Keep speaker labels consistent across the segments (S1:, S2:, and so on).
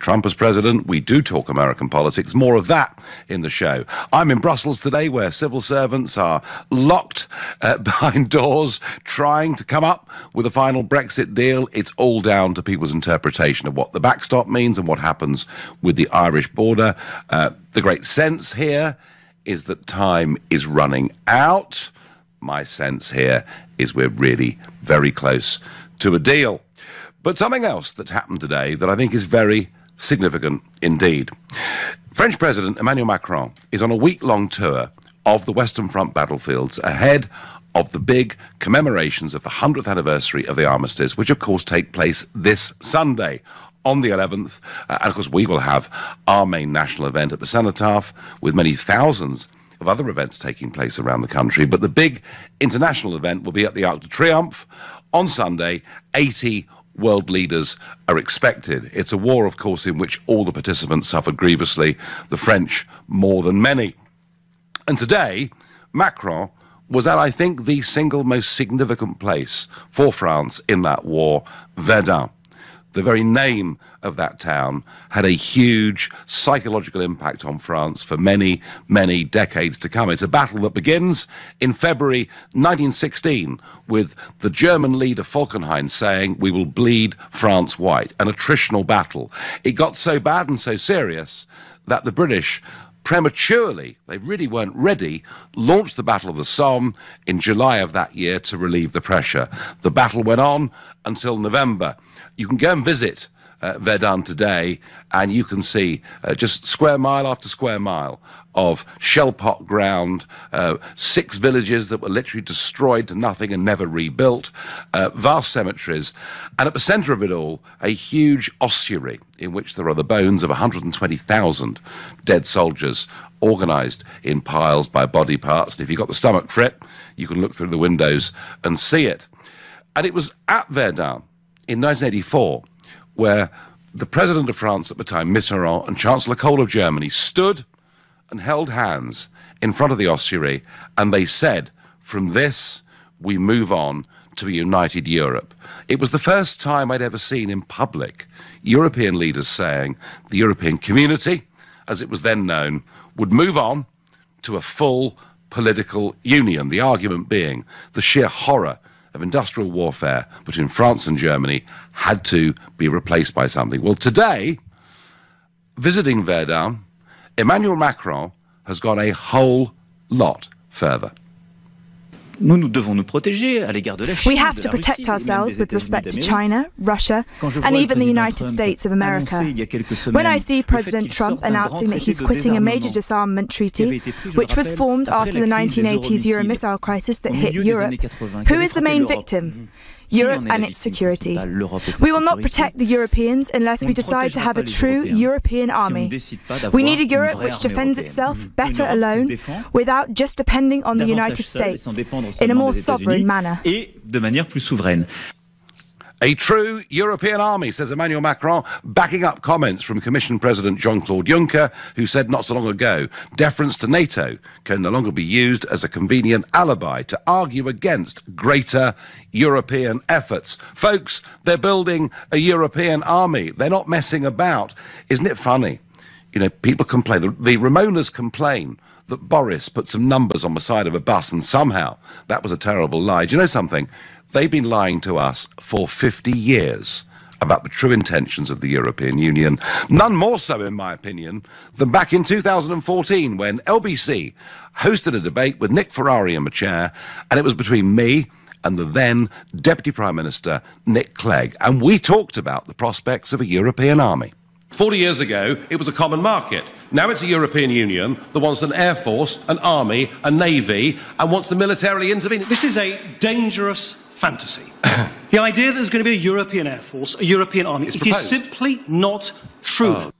S1: Trump as president, we do talk American politics. More of that in the show. I'm in Brussels today where civil servants are locked uh, behind doors trying to come up with a final Brexit deal. It's all down to people's interpretation of what the backstop means and what happens with the Irish border. Uh, the great sense here is that time is running out. My sense here is we're really very close to a deal. But something else that's happened today that I think is very significant indeed. French President Emmanuel Macron is on a week long tour of the Western Front battlefields ahead of the big commemorations of the 100th anniversary of the armistice, which of course take place this Sunday on the 11th. Uh, and of course, we will have our main national event at the Cenotaph with many thousands of other events taking place around the country. But the big international event will be at the Arc de Triomphe on Sunday. 80 world leaders are expected. It's a war, of course, in which all the participants suffered grievously, the French more than many. And today, Macron was at, I think, the single most significant place for France in that war, Verdun the very name of that town had a huge psychological impact on France for many, many decades to come. It's a battle that begins in February 1916 with the German leader Falkenhayn saying, We will bleed France white, an attritional battle. It got so bad and so serious that the British prematurely, they really weren't ready, launched the Battle of the Somme in July of that year to relieve the pressure. The battle went on until November. You can go and visit uh, Verdun today, and you can see uh, just square mile after square mile of shell pot ground, uh, six villages that were literally destroyed to nothing and never rebuilt, uh, vast cemeteries, and at the center of it all, a huge ossuary in which there are the bones of 120,000 dead soldiers organized in piles by body parts. And if you've got the stomach for it, you can look through the windows and see it. And it was at Verdun in 1984 where the president of France at the time, Mitterrand, and Chancellor Kohl of Germany stood and held hands in front of the ossuary, and they said, From this, we move on to a united Europe. It was the first time I'd ever seen in public European leaders saying the European community, as it was then known, would move on to a full political union. The argument being the sheer horror of industrial warfare between France and Germany had to be replaced by something. Well, today, visiting Verdun, Emmanuel Macron has gone a whole lot further.
S2: Nous, nous devons nous protéger à l'égard de la Chine.
S3: We have to protect ourselves with respect to China, Russia, and even the United States of America. When I see President Trump announcing that he's quitting a major disarmament treaty, which was formed after the 1980s Euro missile crisis that hit Europe, who is the main victim? Europe and its security. We will not protect the Europeans unless we decide to have a true European army. We need a Europe which defends itself better alone without just depending on the United States in a more sovereign manner.
S1: A true European army, says Emmanuel Macron, backing up comments from Commission President Jean Claude Juncker, who said not so long ago deference to NATO can no longer be used as a convenient alibi to argue against greater European efforts. Folks, they're building a European army. They're not messing about. Isn't it funny? You know, people complain, the, the Remoaners complain that Boris put some numbers on the side of a bus and somehow that was a terrible lie. Do you know something? They've been lying to us for 50 years about the true intentions of the European Union. None more so, in my opinion, than back in 2014 when LBC hosted a debate with Nick Ferrari in the chair, and it was between me and the then Deputy Prime Minister, Nick Clegg. And we talked about the prospects of a European army.
S4: 40 years ago, it was a common market. Now it's a European Union that wants an air force, an army, a navy, and wants to militarily intervene.
S5: This is a dangerous fantasy. the idea that there's going to be a European Air Force, a European army, it's it proposed. is simply not true. Oh.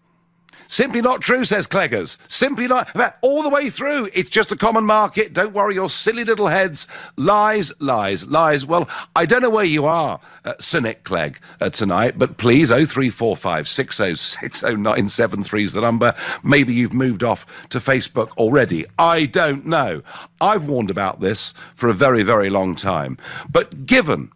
S1: Simply not true, says Cleggers. Simply not. All the way through, it's just a common market. Don't worry your silly little heads. Lies, lies, lies. Well, I don't know where you are, uh, Cynic Clegg, uh, tonight, but please, 0345 6060973 is the number. Maybe you've moved off to Facebook already. I don't know. I've warned about this for a very, very long time. But given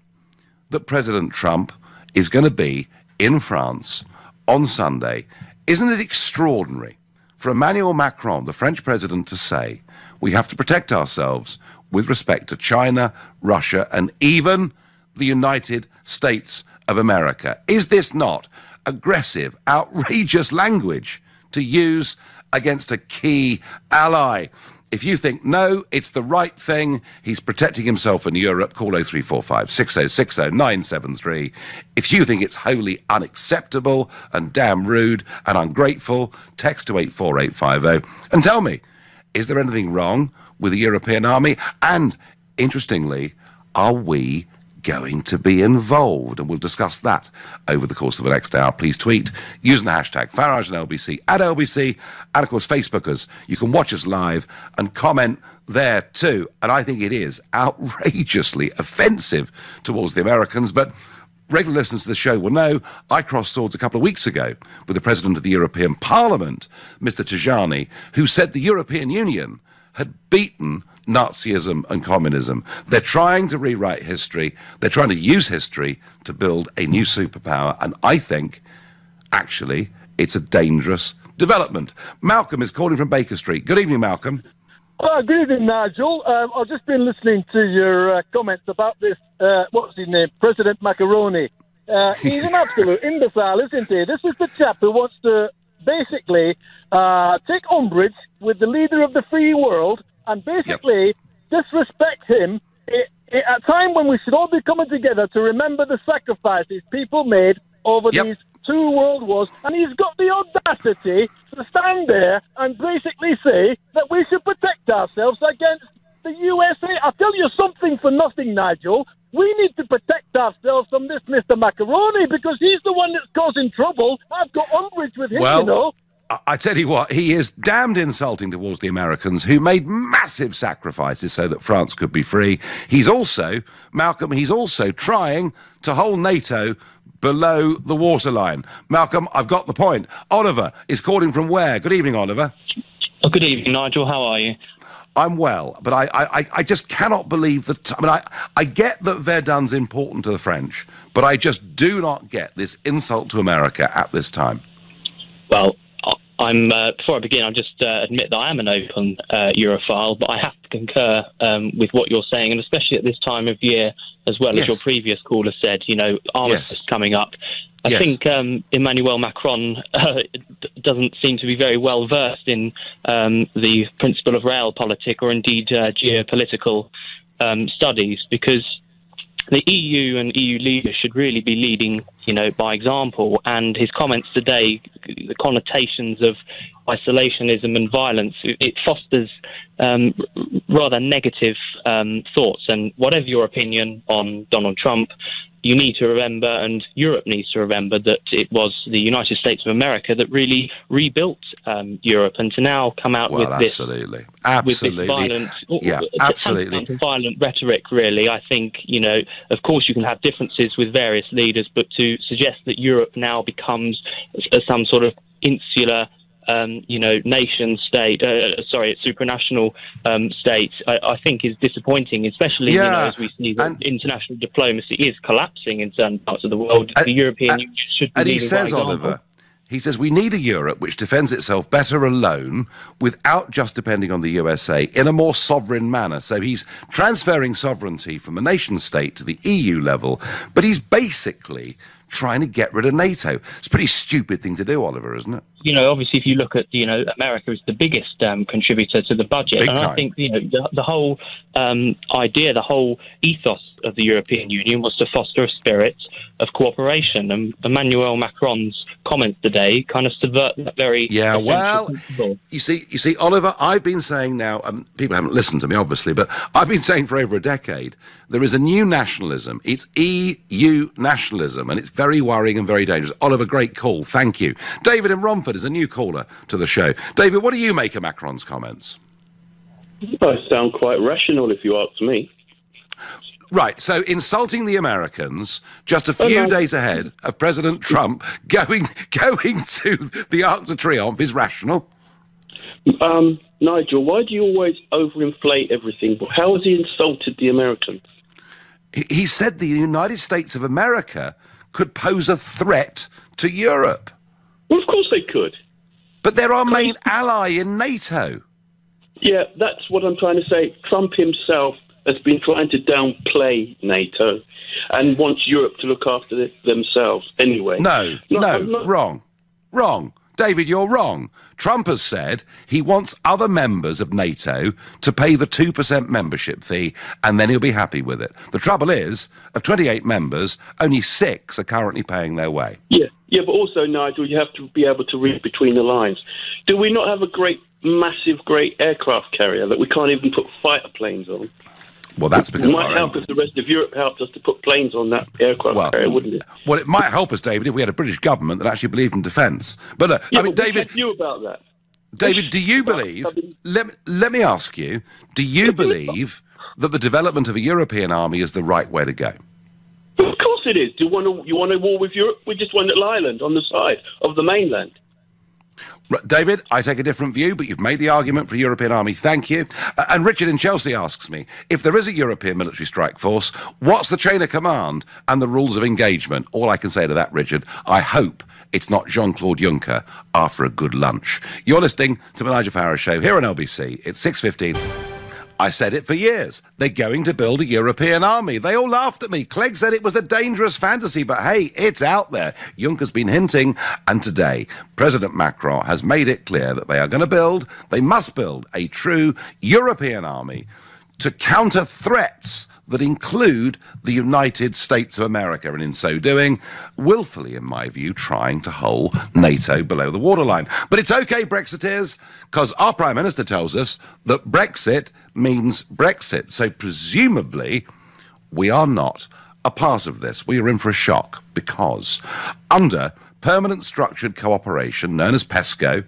S1: that President Trump is going to be in France on Sunday. Isn't it extraordinary for Emmanuel Macron, the French president, to say we have to protect ourselves with respect to China, Russia, and even the United States of America? Is this not aggressive, outrageous language to use against a key ally? If you think, no, it's the right thing, he's protecting himself in Europe, call 0345 6060 973. If you think it's wholly unacceptable and damn rude and ungrateful, text to 84850 and tell me, is there anything wrong with the European army? And interestingly, are we going to be involved? And we'll discuss that over the course of the next hour. Please tweet using the hashtag Farage and LBC at LBC. And of course, Facebookers, you can watch us live and comment there too. And I think it is outrageously offensive towards the Americans. But regular listeners to the show will know I crossed swords a couple of weeks ago with the President of the European Parliament, Mr. Tajani, who said the European Union had beaten Nazism and communism. They're trying to rewrite history. They're trying to use history to build a new superpower. And I think, actually, it's a dangerous development. Malcolm is calling from Baker Street. Good evening, Malcolm.
S6: Uh, good evening, Nigel. Um, I've just been listening to your uh, comments about this, uh, what's his name, President Macaroni. Uh, he's an absolute imbecile, isn't he? This is the chap who wants to basically uh, take umbrage with the leader of the free world and basically yep. disrespect him it, it, at a time when we should all be coming together to remember the sacrifices people made over yep. these two world wars. And he's got the audacity to stand there and basically say that we should protect ourselves against the USA. I'll tell you something for nothing, Nigel. We need to protect ourselves from this Mr. Macaroni because he's the one that's causing trouble. I've got umbrage with him,
S1: well,
S6: you know.
S1: I tell you what, he is damned insulting towards the Americans who made massive sacrifices so that France could be free. He's also, Malcolm, he's also trying to hold NATO below the waterline. Malcolm, I've got the point. Oliver is calling from where? Good evening, Oliver.
S7: Oh, good evening, Nigel. How are you?
S1: I'm well, but I, I, I just cannot believe that. I mean, I, I get that Verdun's important to the French, but I just do not get this insult to America at this time.
S7: Well, I'm uh, before I begin, I'll just uh, admit that I am an open uh, Europhile, but I have to concur um, with what you're saying, and especially at this time of year, as well yes. as your previous caller said. You know, armistice yes. coming up. I yes. think um, Emmanuel Macron uh, doesn't seem to be very well versed in um, the principle of realpolitik or indeed uh, geopolitical um, studies because the EU and EU leaders should really be leading, you know, by example. And his comments today, the connotations of isolationism and violence, it fosters um, rather negative um, thoughts. And whatever your opinion on Donald Trump, you need to remember, and Europe needs to remember, that it was the United States of America that really rebuilt um, Europe, and to now come out
S1: well,
S7: with
S1: absolutely.
S7: this,
S1: absolutely,
S7: this
S1: violent, yeah, absolutely,
S7: violent rhetoric. Really, I think you know, of course, you can have differences with various leaders, but to suggest that Europe now becomes some sort of insular um, you know, nation state, uh, sorry, supranational um, state, I, I, think is disappointing, especially yeah. you know, as we see that and, international diplomacy is collapsing in certain parts of the world. And, the European and, Union should be
S1: And he says, Oliver, he says we need a Europe which defends itself better alone without just depending on the USA in a more sovereign manner. So he's transferring sovereignty from the nation state to the EU level, but he's basically trying to get rid of NATO. It's a pretty stupid thing to do, Oliver, isn't it?
S7: You know, obviously, if you look at, you know, America is the biggest um, contributor to the budget.
S1: Big
S7: and
S1: time.
S7: I think, you know, the, the whole um, idea, the whole ethos of the European Union was to foster a spirit of cooperation. And Emmanuel Macron's comments today kind of subvert that very.
S1: Yeah, well, principle. you see, you see, Oliver, I've been saying now, um, people haven't listened to me, obviously, but I've been saying for over a decade there is a new nationalism. It's EU nationalism, and it's very worrying and very dangerous. Oliver, great call. Thank you. David in Romford is a new caller to the show. David, what do you make of Macron's comments?
S8: I sound quite rational, if you ask me.
S1: Right, so insulting the Americans just a few days ahead of President Trump going going to the Arc de Triomphe is rational.
S8: Um, Nigel, why do you always overinflate everything? How has he insulted the Americans?
S1: He said the United States of America could pose a threat to Europe.
S8: Well, of course they could.
S1: But they're our main ally in NATO.
S8: Yeah, that's what I'm trying to say. Trump himself has been trying to downplay NATO and wants Europe to look after themselves anyway.
S1: No, no, no wrong. Wrong. David, you're wrong. Trump has said he wants other members of NATO to pay the 2% membership fee and then he'll be happy with it. The trouble is, of 28 members, only six are currently paying their way.
S8: Yeah, yeah, but also, Nigel, you have to be able to read between the lines. Do we not have a great, massive, great aircraft carrier that we can't even put fighter planes on?
S1: Well, that's because
S8: it might help if the rest of Europe helped us to put planes on that aircraft well, carrier, wouldn't it?
S1: Well, it might help us, David, if we had a British government that actually believed in defence. But uh,
S8: yeah,
S1: I mean,
S8: but
S1: David,
S8: you about that.
S1: David, do you believe? Let let me ask you: Do you believe that the development of a European army is the right way to go?
S8: Of course it is. Do you want a, you want a war with Europe? We just want a little island on the side of the mainland.
S1: David, I take a different view, but you've made the argument for a European army. Thank you. Uh, and Richard in Chelsea asks me if there is a European military strike force, what's the chain of command and the rules of engagement? All I can say to that, Richard, I hope it's not Jean Claude Juncker after a good lunch. You're listening to the Nigel Farage Show here on LBC. It's 6.15. I said it for years. They're going to build a European army. They all laughed at me. Clegg said it was a dangerous fantasy, but hey, it's out there. Juncker's been hinting, and today, President Macron has made it clear that they are going to build, they must build, a true European army to counter threats that include the United States of America, and in so doing, willfully, in my view, trying to hold NATO below the waterline. But it's okay, Brexiteers, because our Prime Minister tells us that Brexit means Brexit. So presumably, we are not a part of this. We are in for a shock because under permanent structured cooperation known as PESCO,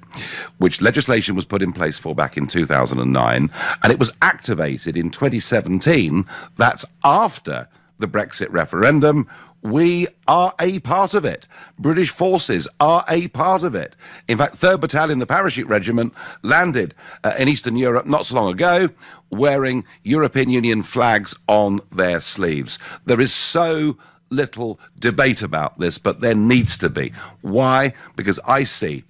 S1: which legislation was put in place for back in 2009, and it was activated in 2017. That's after the Brexit referendum. We are a part of it. British forces are a part of it. In fact, 3rd Battalion, the Parachute Regiment, landed uh, in Eastern Europe not so long ago wearing European Union flags on their sleeves. There is so little debate about this, but there needs to be. Why? Because I see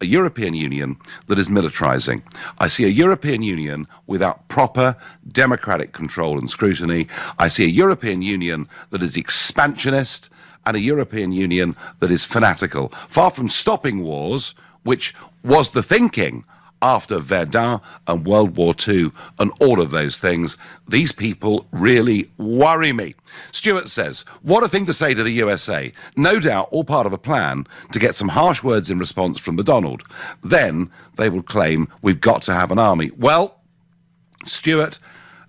S1: a European Union that is militarizing. I see a European Union without proper democratic control and scrutiny. I see a European Union that is expansionist and a European Union that is fanatical. Far from stopping wars, which was the thinking after Verdun and World War II and all of those things. These people really worry me. Stuart says, What a thing to say to the USA. No doubt all part of a plan to get some harsh words in response from McDonald. Then they will claim we've got to have an army. Well, Stuart,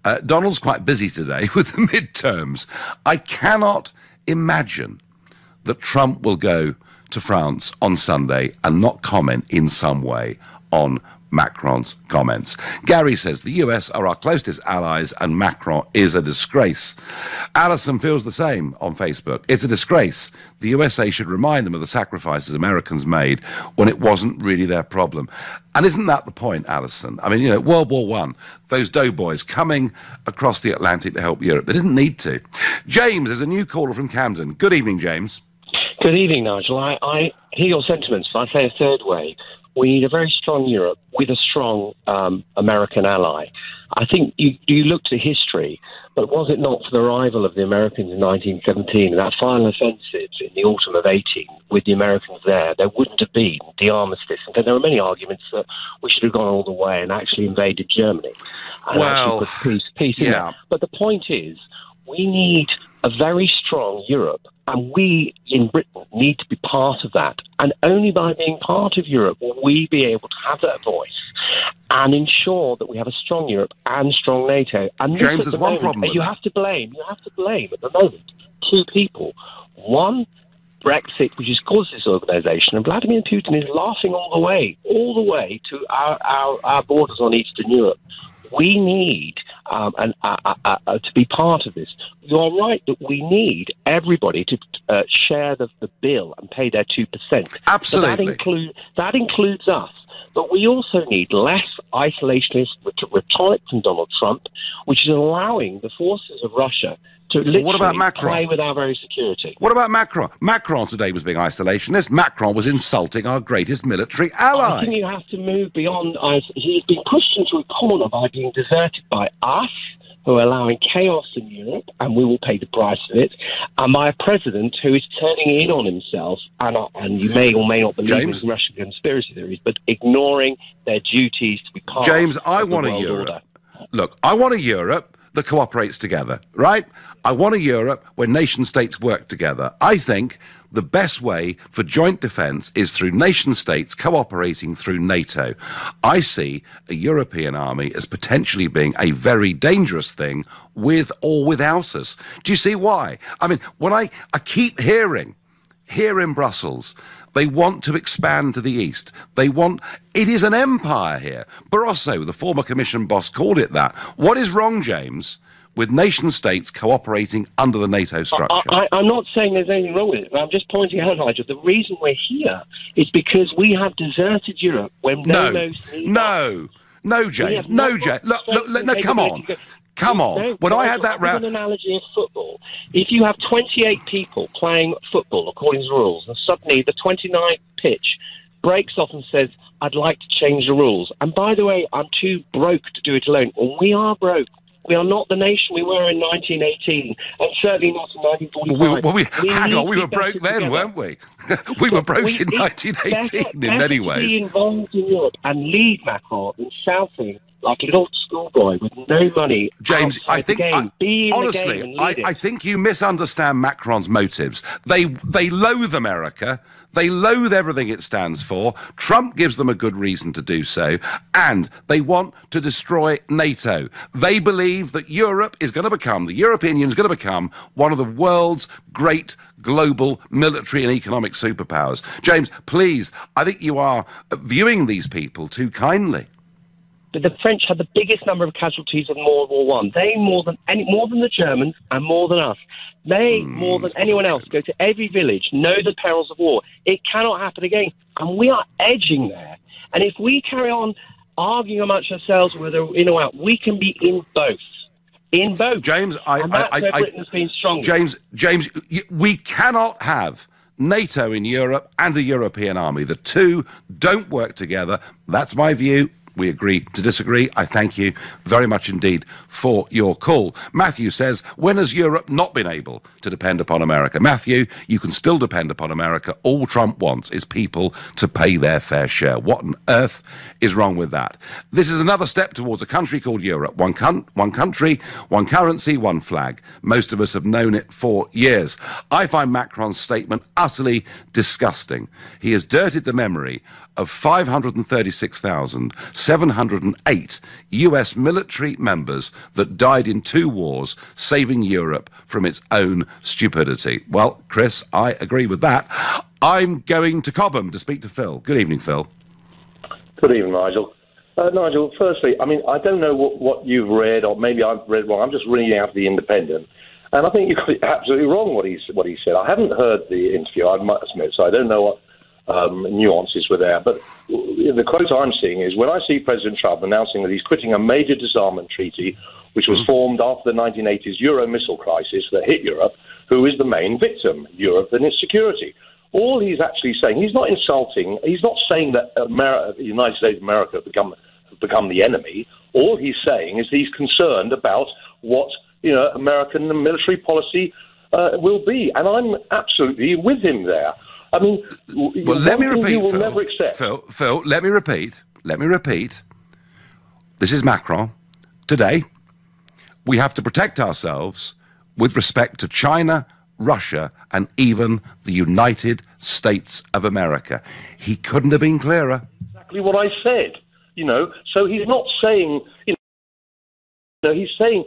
S1: uh, Donald's quite busy today with the midterms. I cannot imagine that Trump will go to France on Sunday and not comment in some way on Macron's comments. Gary says the US are our closest allies and Macron is a disgrace. Alison feels the same on Facebook. It's a disgrace. The USA should remind them of the sacrifices Americans made when it wasn't really their problem. And isn't that the point, Alison? I mean, you know, World War One, those doughboys coming across the Atlantic to help Europe. They didn't need to. James is a new caller from Camden. Good evening, James.
S9: Good evening, Nigel. I, I hear your sentiments. I say a third way we need a very strong Europe with a strong um, American ally. I think you, you look to history, but was it not for the arrival of the Americans in 1917 and that final offensive in the autumn of 18 with the Americans there, there wouldn't have been the armistice. And there are many arguments that we should have gone all the way and actually invaded Germany and
S1: well,
S9: actually put peace, peace
S1: yeah.
S9: But the point is, we need a very strong Europe, and we in Britain need to be part of that. And only by being part of Europe will we be able to have that voice and ensure that we have a strong Europe and strong NATO. And
S1: James, there's one problem.
S9: You have to blame. You have to blame at the moment two people. One, Brexit, which has caused this organisation, and Vladimir Putin is laughing all the way, all the way to our, our, our borders on Eastern Europe. We need um, and uh, uh, uh, uh, to be part of this. You're right that we need everybody to uh, share the, the, bill and pay their two percent.
S1: Absolutely,
S9: that, include, that includes us. But we also need less isolationist rhetoric from Donald Trump, which is allowing the forces of Russia to literally
S1: what about Macron?
S9: play with our very security.
S1: What about Macron? Macron today was being isolationist. Macron was insulting our greatest military ally.
S9: I think you have to move beyond. He's been pushed into a corner by being deserted by us, who are allowing chaos in Europe, and we will pay the price of it, and by a president who is turning in on himself, and, and you may or may not believe
S1: James?
S9: in Russian conspiracy theories, but ignoring their duties to be part
S1: James, I want a Europe.
S9: order.
S1: Look, I want a Europe that cooperates together, right? I want a Europe where nation states work together. I think the best way for joint defence is through nation states cooperating through NATO. I see a European army as potentially being a very dangerous thing with or without us. Do you see why? I mean, when I, I keep hearing here in Brussels, they want to expand to the east. They want, it is an empire here. Barroso, the former commission boss, called it that. What is wrong, James, with nation states cooperating under the NATO structure?
S9: I, am not saying there's anything wrong with it. I'm just pointing out, Nigel, the reason we're here is because we have deserted Europe when
S1: no,
S9: no,
S1: no, no, James, no, James. Look, look, look, no, come on. Come on.
S9: No,
S1: when
S9: no,
S1: I had that round.
S9: an analogy of football. If you have 28 people playing football according to the rules, and suddenly the 29th pitch breaks off and says, I'd like to change the rules. And by the way, I'm too broke to do it alone. Well, we are broke. We are not the nation we were in 1918, and certainly not in 1945.
S1: Well, we, well, we,
S9: we
S1: hang on, we were broke then,
S9: together.
S1: weren't we? we were broke
S9: We-
S1: in 1918
S9: better-
S1: in many ways.
S9: Be involved in Europe and lead Macron than shouting like an old schoolboy with no money.
S1: James, I think. I- honestly,
S9: the game and
S1: I. I think you misunderstand Macron's motives. They they loathe America. They loathe everything it stands for. Trump gives them a good reason to do so, and they want to destroy NATO. They believe that Europe is going to become, the European Union is going to become one of the world's great global military and economic superpowers. James, please, I think you are viewing these people too kindly.
S9: But the French had the biggest number of casualties of World War One. They more than any more than the Germans and more than us. They
S1: Hmm,
S9: more than anyone else go to every village, know the perils of war. It cannot happen again, and we are edging there. And if we carry on arguing amongst ourselves whether in or out, we can be in both. In both.
S1: James, I,
S9: and that's
S1: I,
S9: where
S1: I,
S9: Britain has been stronger.
S1: James, James, we cannot have NATO in Europe and a European army. The two don't work together. That's my view. We agree to disagree. I thank you very much indeed for your call. Matthew says, When has Europe not been able to depend upon America? Matthew, you can still depend upon America. All Trump wants is people to pay their fair share. What on earth is wrong with that? This is another step towards a country called Europe. One, one country, one currency, one flag. Most of us have known it for years. I find Macron's statement utterly disgusting. He has dirtied the memory of 536,708 US military members that died in two wars, saving Europe from its own stupidity. Well, Chris, I agree with that. I'm going to Cobham to speak to Phil. Good evening, Phil.
S10: Good evening, Nigel. Uh, Nigel, firstly, I mean, I don't know what, what you've read, or maybe I've read wrong. I'm just reading out the Independent, and I think you got it absolutely wrong what he what he said. I haven't heard the interview, I must admit, so I don't know what um, nuances were there. But the quote I'm seeing is when I see President Trump announcing that he's quitting a major disarmament treaty, which was formed after the 1980s Euro missile crisis that hit Europe, who is the main victim, Europe and its security. All he's actually saying, he's not insulting, he's not saying that America, the United States of America have become, have become the enemy. All he's saying is he's concerned about what you know American military policy uh, will be, and I'm absolutely with him there. I mean,
S1: Well, let me repeat,
S10: You will
S1: Phil.
S10: never accept.
S1: Phil, Phil, let me repeat. Let me repeat. This is Macron. Today, we have to protect ourselves with respect to China, Russia, and even the United States of America. He couldn't have been clearer.
S10: exactly what I said. You know, so he's not saying. You know, he's saying,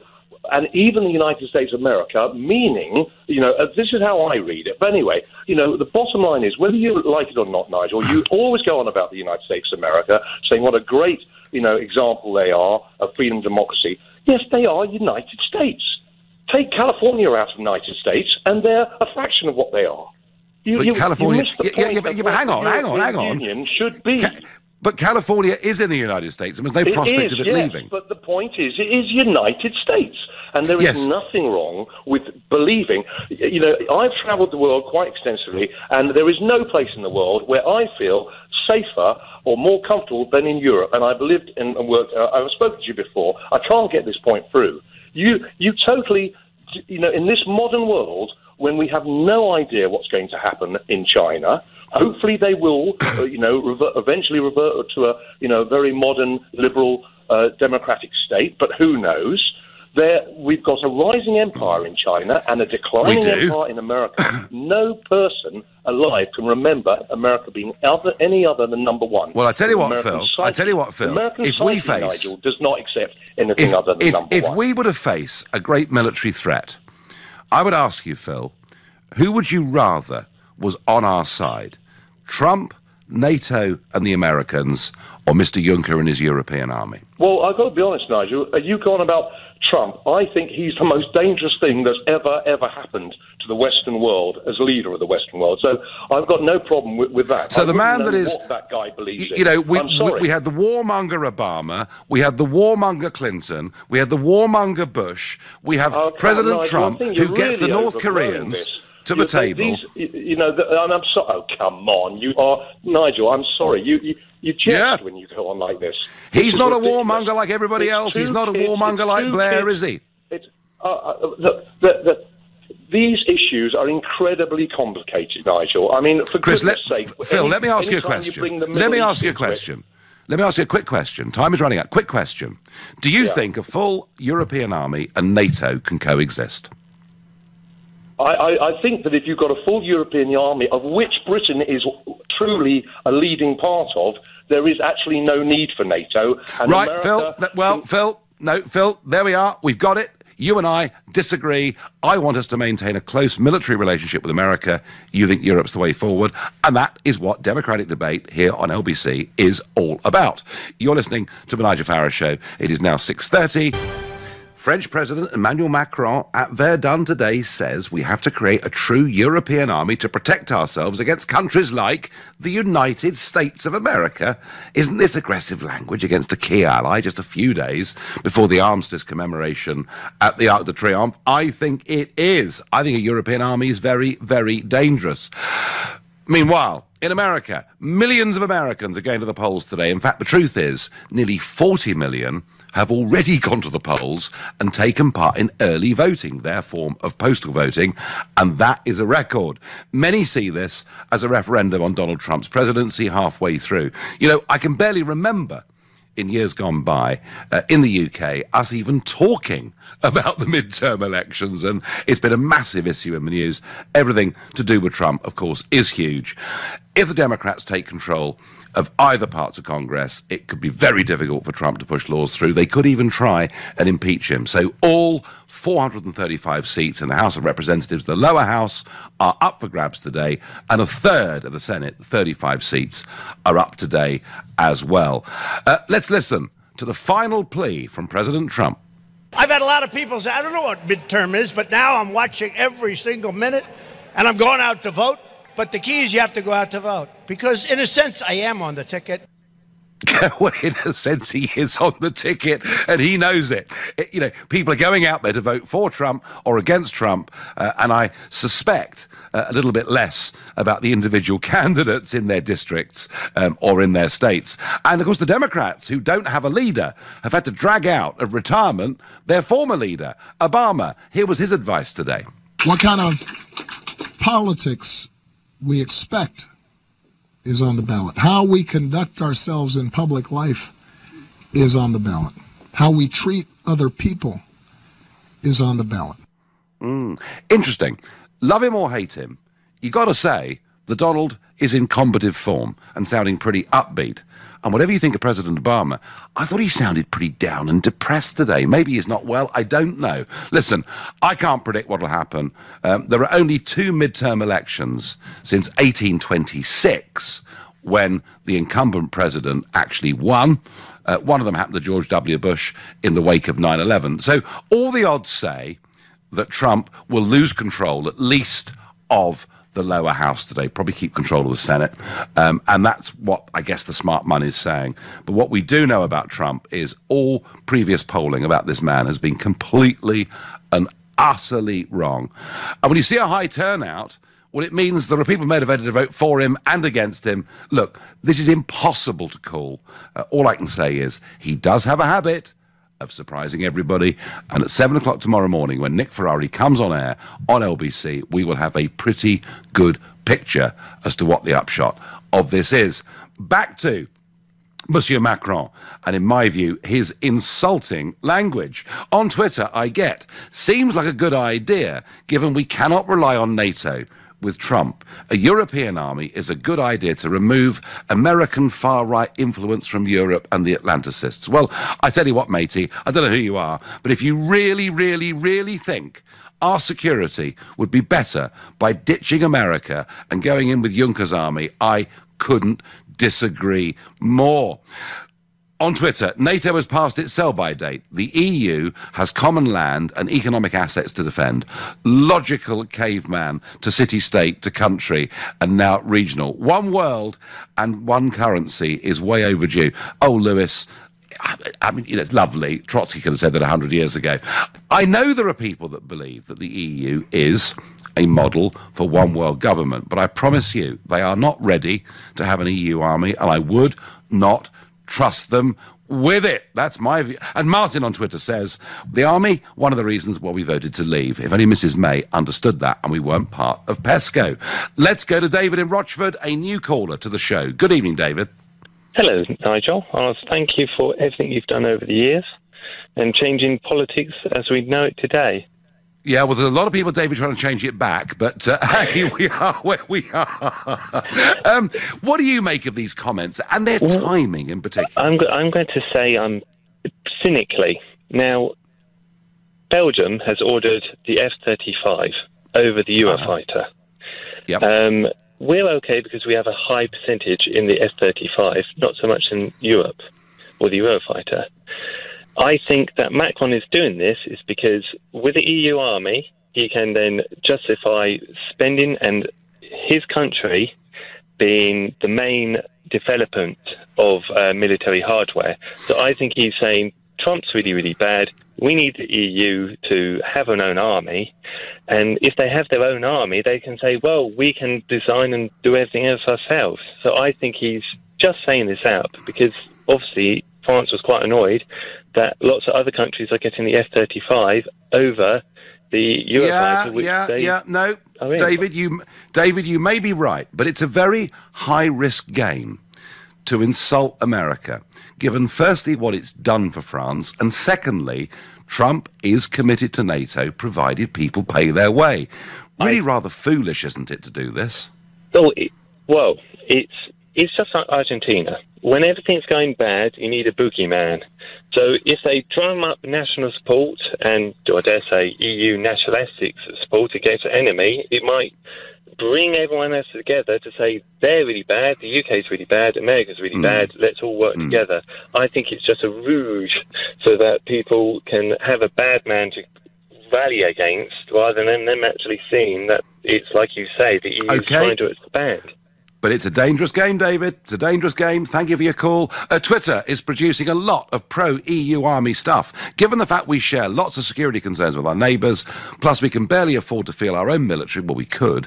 S10: and even the United States of America, meaning, you know, uh, this is how I read it. But anyway, you know, the bottom line is whether you like it or not, Nigel, you always go on about the United States of America, saying what a great, you know, example they are of freedom and democracy. Yes, they are United States. Take California out of the United States, and they're a fraction of what they are. You,
S1: But
S10: you,
S1: California-
S10: you the
S1: yeah, yeah, yeah, but- yeah, but hang on, hang on, hang on.
S10: Union should be.
S1: Ca- But California is in the United States, and there's no
S10: it
S1: prospect
S10: is,
S1: of it
S10: yes,
S1: leaving.
S10: But the point is, it is United States. And there is
S1: yes.
S10: nothing wrong with believing. You know, I've travelled the world quite extensively, and there is no place in the world where I feel safer or more comfortable than in Europe. And I've lived and worked. Uh, I've spoken to you before. I can't get this point through. You, you totally, you know, in this modern world, when we have no idea what's going to happen in China. Hopefully, they will, uh, you know, revert, eventually revert to a, you know, very modern, liberal, uh, democratic state. But who knows? There, we've got a rising empire in China and a declining empire in America. no person alive can remember America being other, any other than number one.
S1: Well, I tell you what, American Phil. Psyche, I tell you what, Phil.
S10: American
S1: if
S10: psyche,
S1: we face,
S10: Nigel, does not accept anything
S1: if,
S10: other than
S1: if,
S10: number
S1: if
S10: one.
S1: If we were to face a great military threat, I would ask you, Phil, who would you rather was on our side, Trump? NATO and the Americans, or Mr. Juncker and his European army?
S10: Well, I've got to be honest, Nigel. Are you going about Trump? I think he's the most dangerous thing that's ever, ever happened to the Western world as leader of the Western world. So I've got no problem with, with that.
S1: So
S10: I
S1: the man that is
S10: what that guy believes.
S1: You, you know, we,
S10: I'm
S1: we had the warmonger Obama, we had the warmonger Clinton, we had the warmonger Bush, we have
S10: Okay,
S1: President
S10: Nigel,
S1: Trump who
S10: you're
S1: gets the North Koreans.
S10: this.
S1: To the table.
S10: These, you know, and I'm sorry. Oh, come on, you are Nigel. I'm sorry. You you, you jest
S1: Yeah.
S10: when you go on like this.
S1: He's
S10: This
S1: not a
S10: ridiculous.
S1: warmonger like everybody
S10: It's
S1: else. He's not a warmonger like Blair,
S10: kids.
S1: is he?
S10: It's, uh, uh, the, the, the, these issues are incredibly complicated, Nigel. I mean, for
S1: Chris, let,
S10: sake,
S1: Phil,
S10: any-
S1: let me ask you a question.
S10: the
S1: let me ask you a question. Let me ask you a quick question. Time is running out. Quick question. Do you
S10: Yeah.
S1: think a full European army and NATO can coexist?
S10: I, I, I think that if you've got a full European army, of which Britain is truly a leading part of, there is actually no need for NATO. And
S1: right,
S10: America
S1: Phil. th- Well,
S10: can-
S1: Phil, no, Phil, there we are. We've got it. You and I disagree. I want us to maintain a close military relationship with America. You think Europe's the way forward. And that is what democratic debate here on LBC is all about. You're listening to the Nigel Farage Show. It is now 6.30. French President Emmanuel Macron at Verdun today says we have to create a true European army to protect ourselves against countries like the United States of America. Isn't this aggressive language against a key ally just a few days before the armistice commemoration at the Arc de Triomphe? I think it is. I think a European army is very, very dangerous. Meanwhile, in America, millions of Americans are going to the polls today. In fact, the truth is, nearly 40 million have already gone to the polls and taken part in early voting, their form of postal voting, and that is a record. Many see this as a referendum on Donald Trump's presidency halfway through. You know, I can barely remember in years gone by uh, in the UK, us even talking about the midterm elections, and it's been a massive issue in the news. Everything to do with Trump, of course, is huge. If the Democrats take control of either parts of Congress, it could be very difficult for Trump to push laws through. They could even try and impeach him. So all 435 seats in the House of Representatives, the lower house, are up for grabs today, and a third of the Senate, 35 seats, are up today as well. Uh, let's listen to the final plea from President Trump.
S11: I've had a lot of people say, I don't know what midterm is, but now I'm watching every single minute and I'm going out to vote. But the key is you have to go out to vote because, in a sense, I am on the ticket.
S1: well, in a sense, he is on the ticket, and he knows it. It- You know, people are going out there to vote for Trump or against Trump, uh, and I suspect uh, a little bit less about the individual candidates in their districts um, or in their states. And of course, the Democrats, who don't have a leader, have had to drag out of retirement their former leader, Obama. Here was his advice today.
S12: What kind of politics we expect is on the ballot. How we conduct ourselves in public life is on the ballot. How we treat other people is on the ballot.
S1: Mm. Interesting. Love him or hate him, you got to say the Donald is in combative form and sounding pretty upbeat. And whatever you think of President Obama, I thought he sounded pretty down and depressed today. Maybe he's not well. I don't know. Listen, I can't predict what will happen. Um, there are only two midterm elections since 1826 when the incumbent president actually won. Uh, one of them happened to George W. Bush in the wake of 9 11. So all the odds say that Trump will lose control, at least of the lower house today, probably keep control of the Senate. Um, and that's what I guess the smart money is saying. But what we do know about Trump is all previous polling about this man has been completely and utterly wrong. And when you see a high turnout, well, it means there are people motivated to vote for him and against him. Look, this is impossible to call. Uh, all I can say is he does have a habit of surprising everybody. And at seven o'clock tomorrow morning, when Nick Ferrari comes on air on LBC, we will have a pretty good picture as to what the upshot of this is. Back to Monsieur Macron, and in my view, his insulting language. On Twitter, I get, seems like a good idea, given we cannot rely on NATO with Trump. A European army is a good idea to remove American far right influence from Europe and the Atlanticists. Well, I tell you what, matey, I don't know who you are, but if you really, really, really think our security would be better by ditching America and going in with Juncker's army, I couldn't disagree more. On Twitter, NATO has passed its sell by date. The EU has common land and economic assets to defend. Logical caveman to city state to country and now regional. One world and one currency is way overdue. Oh, Lewis, I mean, it's lovely. Trotsky could have said that 100 years ago. I know there are people that believe that the EU is a model for one world government, but I promise you, they are not ready to have an EU army, and I would not trust them with it. That's my view. And Martin on Twitter says, the army, one of the reasons why we voted to leave. If only Mrs. May understood that and we weren't part of PESCO. Let's go to David in Rochford, a new caller to the show. Good evening, David.
S13: Hello, Nigel. Uh, thank you for everything you've done over the years and changing politics as we know it today.
S1: Yeah, well, there's a lot of people, David, trying to change it back, but uh, here we are where we are. um, what do you make of these comments and their well, timing in particular?
S13: I'm, I'm going to say I'm um, cynically. Now, Belgium has ordered the F 35 over the Eurofighter. Uh-huh.
S1: Yep.
S13: Um, we're okay because we have a high percentage in the F 35, not so much in Europe or the Eurofighter. I think that Macron is doing this is because with the EU army, he can then justify spending and his country being the main development of uh, military hardware. So I think he's saying Trump's really, really bad. We need the EU to have an own army. And if they have their own army, they can say, well, we can design and do everything else ourselves. So I think he's just saying this out because obviously France was quite annoyed that lots of other countries are getting the F 35 over the Eurofighter.
S1: Yeah, yeah, yeah. No, oh, David, you, David, you may be right, but it's a very high risk game to insult America, given firstly what it's done for France, and secondly, Trump is committed to NATO provided people pay their way. Really I, rather foolish, isn't it, to do this?
S13: Oh, it, well, it's it's just like Argentina. When everything's going bad, you need a boogeyman. So if they drum up national support and, I dare say, EU nationalistic support against an enemy, it might bring everyone else together to say they're really bad, the UK's really bad, America's really mm. bad, let's all work mm. together. I think it's just a rouge so that people can have a bad man to rally against rather than them actually seeing that it's like you say, the EU is okay. trying to expand.
S1: But it's a dangerous game, David. It's a dangerous game. Thank you for your call. Uh, Twitter is producing a lot of pro EU army stuff. Given the fact we share lots of security concerns with our neighbours, plus we can barely afford to feel our own military, well, we could.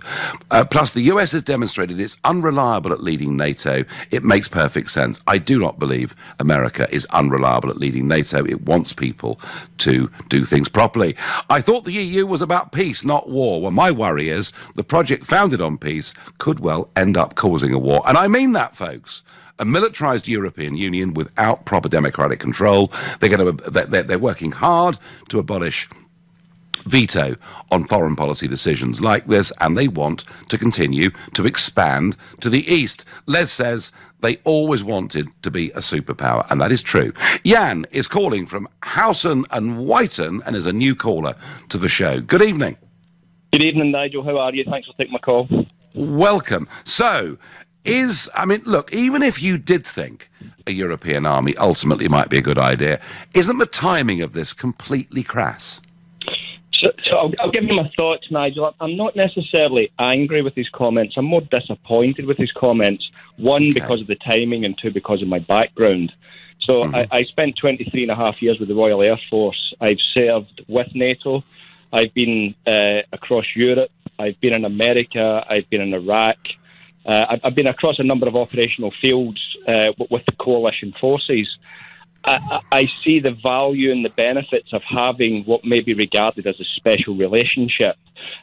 S1: Uh, plus, the US has demonstrated it's unreliable at leading NATO. It makes perfect sense. I do not believe America is unreliable at leading NATO. It wants people to do things properly. I thought the EU was about peace, not war. Well, my worry is the project founded on peace could well end up causing a war. And I mean that, folks. A militarized European Union without proper democratic control. They're, going to, they're, they're working hard to abolish veto on foreign policy decisions like this, and they want to continue to expand to the east. Les says they always wanted to be a superpower, and that is true. Jan is calling from Houghton and Wyton and is a new caller to the show. Good evening.
S14: Good evening, Nigel. How are you? Thanks for taking my call.
S1: Welcome. So, is, I mean, look, even if you did think a European army ultimately might be a good idea, isn't the timing of this completely crass?
S14: So, so I'll, I'll, give you my thoughts, Nigel. I'm not necessarily angry with his comments. I'm more disappointed with his comments. One, okay. because of the timing, and two, because of my background. So mm-hmm. I, I, spent 23 and a half years with the Royal Air Force. I've served with NATO. I've been uh, across Europe. I've been in America. I've been in Iraq. Uh, I've, I've, been across a number of operational fields uh, with the coalition forces. I, I, see the value and the benefits of having what may be regarded as a special relationship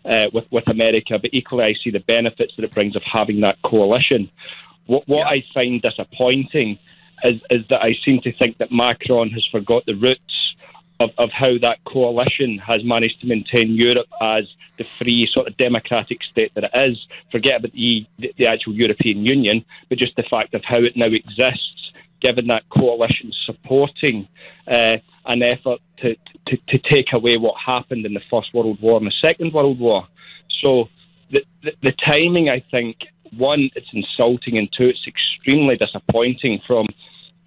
S14: uh, with, with America, but equally I see the benefits that it brings of having that coalition. What, what yeah. I find disappointing is, is that I seem to think that Macron has forgot the roots of, of how that coalition has managed to maintain Europe as the free sort of democratic state that it is. Forget about the, the actual European Union, but just the fact of how it now exists, given that coalition supporting uh, an effort to, to, to take away what happened in the First World War and the Second World War. So the, the, the timing, I think, one, it's insulting, and two, it's extremely disappointing from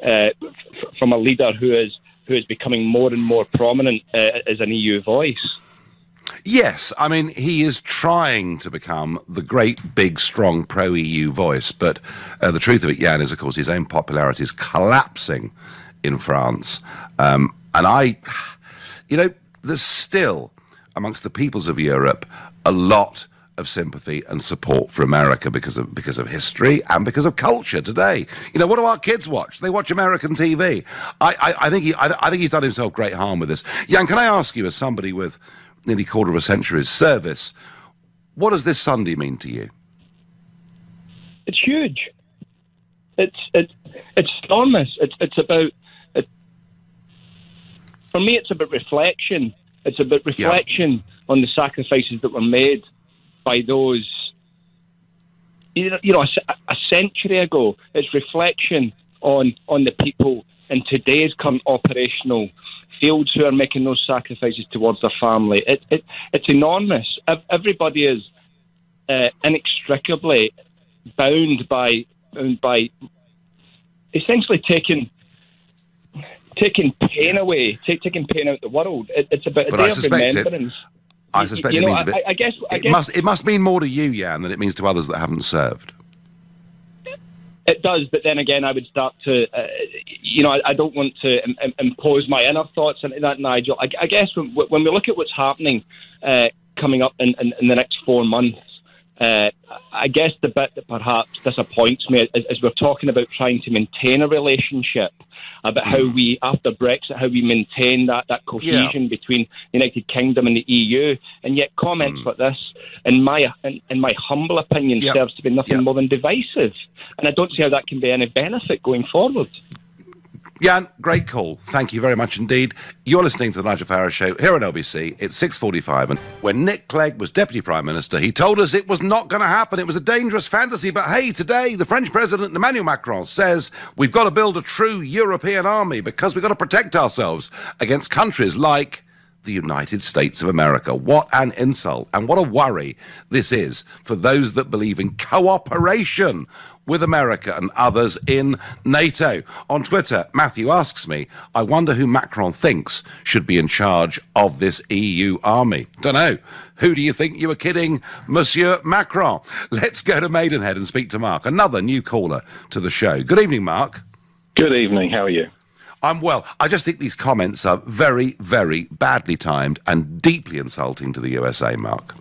S14: uh, f- from a leader who is who is becoming more and more prominent uh, as an EU voice.
S1: Yes, I mean, he is trying to become the great, big, strong pro EU voice, but uh, the truth of it, Jan, is, of course, his own popularity is collapsing in France. Um, and I, you know, there's still, amongst the peoples of Europe, a lot of sympathy and support for America because of because of history and because of culture today. You know, what do our kids watch? They watch American TV. I, I, I think he I, I, think he's done himself great harm with this. Jan, can I ask you, as somebody with nearly quarter of a century's service, what does this Sunday mean to you?
S14: It's huge. It's it's it's enormous. It's it's about it, for me. It's about reflection. It's about reflection yeah. on the sacrifices that were made by those, you know, a, a century ago. It's reflection on on the people in today's current operational fields who are making those sacrifices towards their family. It, it, it's enormous. Everybody is uh, inextricably bound by bound by essentially taking taking pain away, take, taking pain out of the world. It, it's about a but day of remembrance.
S1: It, I suspect you it know, means a bit. I, I guess, I it guess, must it must mean more to you, Jan, than it means to others that haven't served.
S14: It does, but then again, I would start to, uh, you know, I, I, don't want to Im- impose my inner thoughts on that, Nigel. I, I guess when, when, we look at what's happening uh, coming up in, in, in, the next four months, uh, I guess the bit that perhaps disappoints me is, is, we're talking about trying to maintain a relationship, about how we, after Brexit, how we maintain that, that cohesion yeah. between the United Kingdom and the EU. And yet, comments mm. like this, in my in, in my humble opinion, yep. serves to be nothing yep. more than divisive. And I don't see how that can be any benefit going forward.
S1: Jan, great call. Thank you very much indeed. You're listening to the Nigel Farage Show here on LBC. It's 6.45 and when Nick Clegg was Deputy Prime Minister, he told us it was not going to happen. It was a dangerous fantasy. But hey, today the French President Emmanuel Macron says we've got to build a true European army because we've got to protect ourselves against countries like the United States of America. What an insult and what a worry this is for those that believe in cooperation with America and others in NATO. On Twitter, Matthew asks me, I wonder who Macron thinks should be in charge of this EU army. Don't know. Who do you think you were kidding, Monsieur Macron? Let's go to Maidenhead and speak to Mark, another new caller to the show. Good evening, Mark.
S15: Good evening. How are you?
S1: I'm well. I just think these comments are very, very badly timed and deeply insulting to the USA, Mark.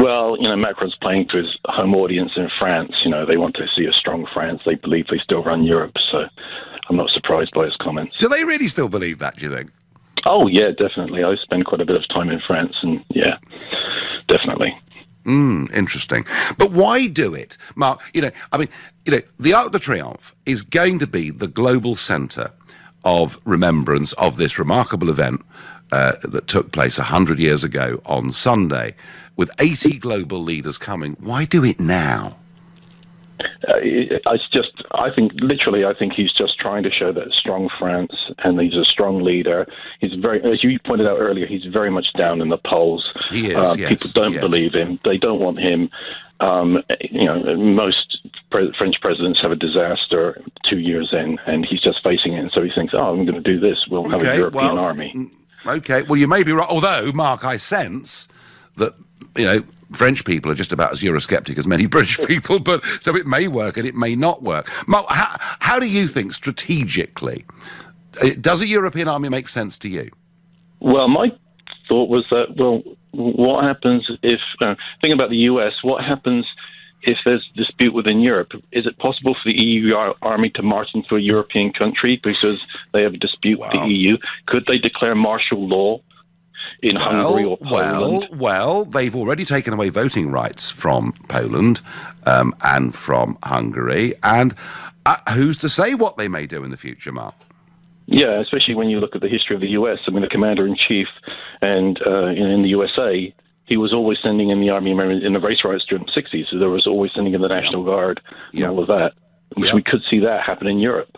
S15: Well, you know, Macron's playing to his home audience in France. You know, they want to see a strong France. They believe they still run Europe. So I'm not surprised by his comments.
S1: Do they really still believe that, do you think?
S15: Oh, yeah, definitely. I spend quite a bit of time in France, and yeah, definitely.
S1: Mm, interesting. But why do it, Mark? You know, I mean, you know, the Arc de Triomphe is going to be the global centre of remembrance of this remarkable event uh, that took place 100 years ago on Sunday, with 80 global leaders coming. Why do it now?
S15: Uh, it's just, I think, literally, I think he's just trying to show that strong France and he's a strong leader. He's very, as you pointed out earlier, he's very much down in the polls.
S1: He is. Uh,
S15: yes, people don't
S1: yes.
S15: believe him. They don't want him. Um, you know, most pre- French presidents have a disaster two years in, and he's just facing it. And so he thinks, oh, I'm going to do this. We'll have okay, a European
S1: well,
S15: army.
S1: Okay, well, you may be right. Although, Mark, I sense that, you know, French people are just about as Eurosceptic as many British people, but so it may work and it may not work. Mark, how, how do you think strategically? Uh, does a European army make sense to you?
S15: Well, my thought was that, well, what happens if, uh, thinking about the US, what happens if there's dispute within Europe? Is it possible for the EU army to march into a European country because they have a dispute wow. with the EU? Could they declare martial law in well, Hungary or Poland?
S1: Well, well, they've already taken away voting rights from Poland um, and from Hungary. And uh, who's to say what they may do in the future, Mark?
S15: Yeah, especially when you look at the history of the U.S. I mean, the commander in chief and uh, in, in, the USA, he was always sending in the army in the race riots during the 60s. So there was always sending in the National Guard and yeah. all of that, which yeah. we could see that happen in Europe.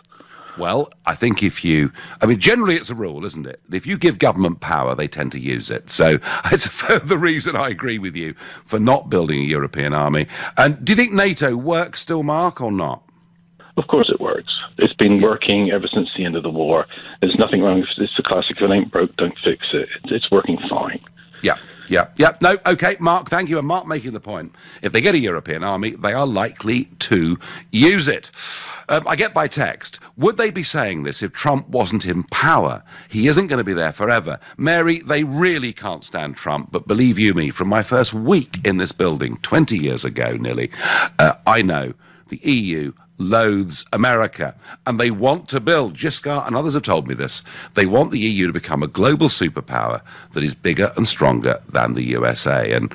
S1: Well, I think if you, I mean, generally it's a rule, isn't it? If you give government power, they tend to use it. So it's a further reason I agree with you for not building a European army. And do you think NATO works still, Mark, or not?
S15: Of course it works. It's been working ever since the end of the war. There's nothing wrong. It's a classic. If it ain't broke, don't fix it. It's working fine.
S1: Yeah. Yeah, yeah. No, okay, Mark, thank you. And Mark making the point. If they get a European army, they are likely to use it. Um, I get by text. Would they be saying this if Trump wasn't in power? He isn't going to be there forever. Mary, they really can't stand Trump, but believe you me, from my first week in this building, 20 years ago nearly, uh, I know the EU loathes America. And they want to build, Giscard and others have told me this, they want the EU to become a global superpower that is bigger and stronger than the USA. And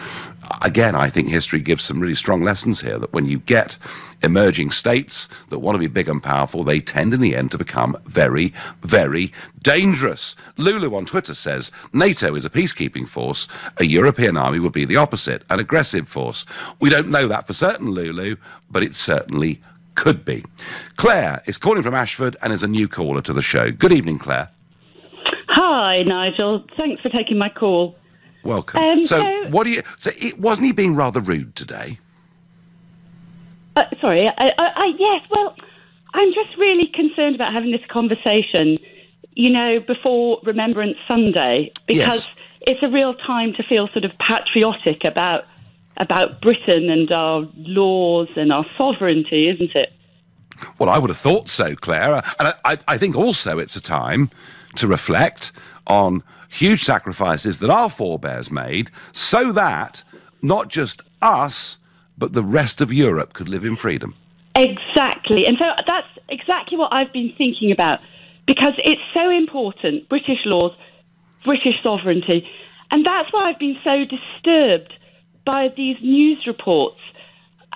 S1: again, I think history gives some really strong lessons here that when you get emerging states that want to be big and powerful, they tend in the end to become very, very dangerous. Lulu on Twitter says NATO is a peacekeeping force, a European army would be the opposite, an aggressive force. We don't know that for certain, Lulu, but it certainly could be. Claire is calling from Ashford and is a new caller to the show. Good evening, Claire.
S16: Hi, Nigel. Thanks for taking my call.
S1: Welcome. Um, so, so, what do you? So, it, wasn't he being rather rude today?
S16: Uh, sorry. I, I, I, yes. Well, I'm just really concerned about having this conversation. You know, before Remembrance Sunday, because yes. it's a real time to feel sort of patriotic about about Britain and our laws and our sovereignty, isn't it?
S1: Well, I would have thought so, Claire. And I, I think also it's a time to reflect on huge sacrifices that our forebears made so that not just us, but the rest of Europe could live in freedom.
S16: Exactly. And so that's exactly what I've been thinking about because it's so important British laws, British sovereignty. And that's why I've been so disturbed by these news reports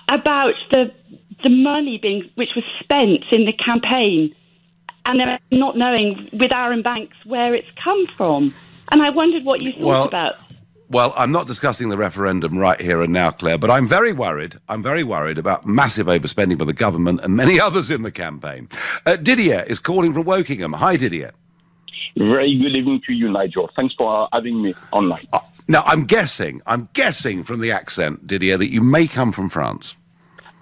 S16: about the the money being which was spent in the campaign and they're not knowing with Arron Banks where it's come from. And I wondered what you thought well, about.
S1: Well, I'm not discussing the referendum right here and now, Claire, but I'm very worried. I'm very worried about massive overspending by the government and many others in the campaign. Uh, Didier is calling from Wokingham. Hi, Didier.
S17: Very good evening to you, Nigel. Thanks for having me online. Uh,
S1: now, I'm guessing, I'm guessing from the accent, Didier, that you may come from France.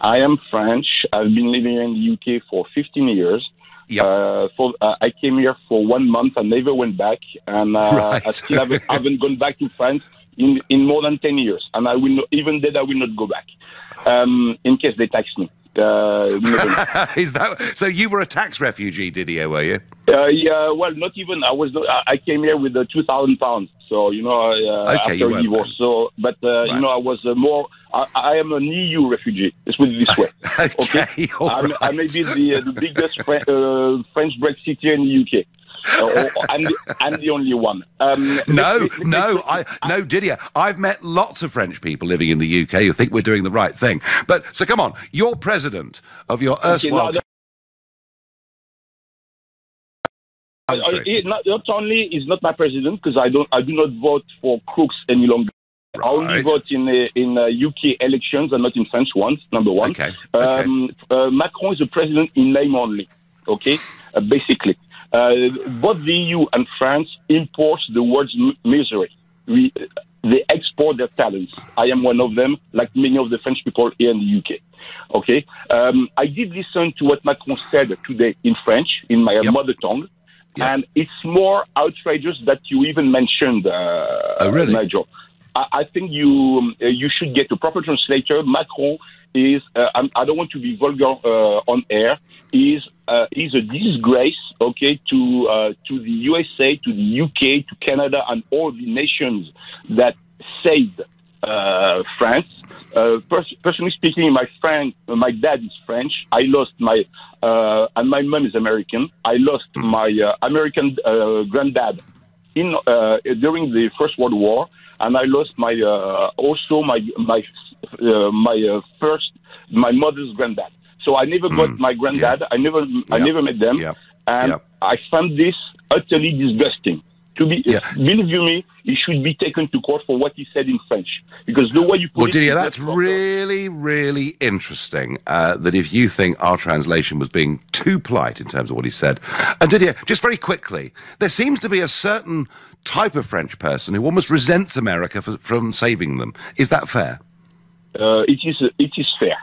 S17: I am French. I've been living in the UK for 15 years. Yep. Uh, for, uh, I came here for one month and never went back, and uh, right. I still haven't, haven't, gone back to France in in more than 10 years. And I will not, even then I will not go back um, in case they tax me. Uh,
S1: Is that so? You were a tax refugee, Didier, were you?
S17: Uh, yeah, well, not even. I was. I came here with uh, two thousand pounds. So you know, uh, okay, after divorce. So, but uh, right. you know, I was uh, more. I, I, am an EU refugee. Let's put it this way.
S1: okay, okay?
S17: Right. I may be the, uh, the biggest French Brexiteer in the UK. Uh, I'm, the, I'm, the, only one. Um,
S1: no, no, I no, Didier. I've met lots of French people living in the UK who think we're doing the right thing. But so come on, you're president of your erstwhile. Okay,
S17: not, not, only is not my president because I don't, I do not vote for crooks any longer. Right. I only vote in uh, in uh, UK elections and not in French ones. Number one.
S1: Okay. okay.
S17: Um, uh, Macron is a president in name only. Okay, uh, basically. Uh, both the EU and France import the world's misery. We, they export their talents. I am one of them, like many of the French people here in the UK. Okay, um, I did listen to what Macron said today in French, in my yep. mother tongue, yep. and it's more outrageous that you even mentioned, uh,
S1: oh, really?
S17: Nigel. I, I think you um, you should get a proper translator. Macron is uh, I don't want to be vulgar uh, on air. Is uh, is a disgrace, okay, to uh, to the USA, to the UK, to Canada, and all the nations that saved uh, France. Uh, pers- personally speaking, my friend, my dad is French. I lost my, uh, and my mom is American. I lost hmm. my uh, American uh, granddad in uh, during the First World War, and I lost my uh, also my my uh, my uh, first my mother's granddad. So I never mm. got my granddad. Yeah. I never I never met them, yeah. and yeah. I found this utterly disgusting. To be, yeah. believe you me, he should be taken to court for what he said in French. Because the way you put
S1: well,
S17: it,
S1: Didier, that's really, really interesting. Uh, that if you think our translation was being too polite in terms of what he said, and Didier, just very quickly, there seems to be a certain type of French person who almost resents America for, from saving them. Is that fair?
S17: Uh, it is. It is fair.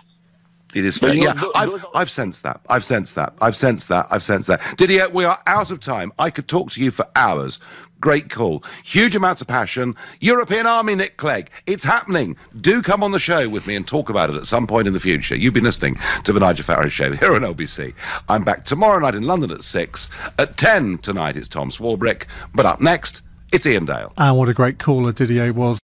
S1: It is fair. Yeah, I've, I've sensed that. I've sensed that. I've sensed that. I've sensed that. Didier, we are out of time. I could talk to you for hours. Great call. Huge amounts of passion. European Army, Nick Clegg. It's happening. Do come on the show with me and talk about it at some point in the future. You've been listening to the Nigel Farage Show here on LBC. I'm back tomorrow night in London at 6. At 10 tonight, it's Tom Swarbrick. But up next, it's Iain Dale.
S18: And what a great caller Didier was.